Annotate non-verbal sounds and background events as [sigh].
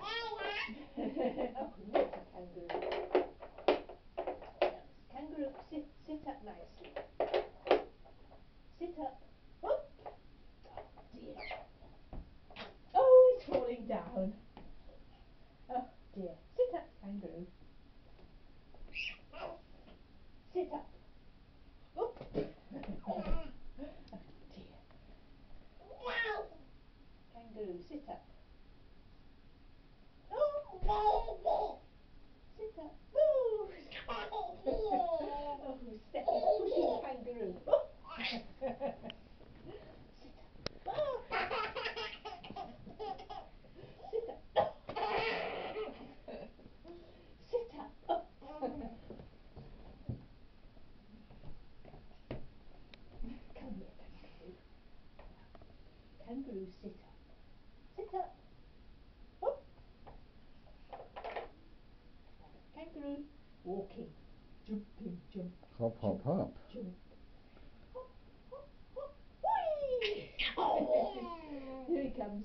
oh, kangaroo. Kangaroo, sit, sit up nicely. Sit up. Oh, dear. Oh, he's falling down. Oh dear. Sit up, kangaroo. Sit up. Oh. [laughs] oh dear. Kangaroo, sit up. Oh. Sit up. Oh. oh, Steffi's pushing kangaroo. Oh. Kangaroo, sit up. Sit up. Up. Kangaroo, walking. Jumping, jump. Hop, hop, hop. Jump. Hop, hop, hop. Whee! Oh. [laughs] Here he comes.